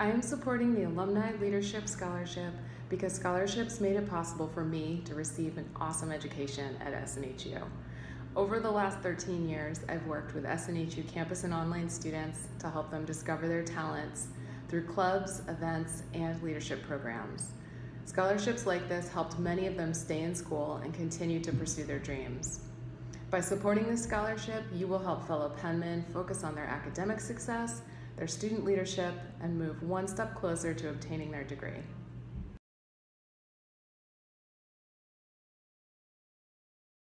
I am supporting the Alumni Leadership Scholarship because scholarships made it possible for me to receive an awesome education at SNHU. Over the last 13 years, I've worked with SNHU campus and online students to help them discover their talents through clubs, events, and leadership programs. Scholarships like this helped many of them stay in school and continue to pursue their dreams. By supporting this scholarship, you will help fellow penmen focus on their academic success, their student leadership, and move one step closer to obtaining their degree.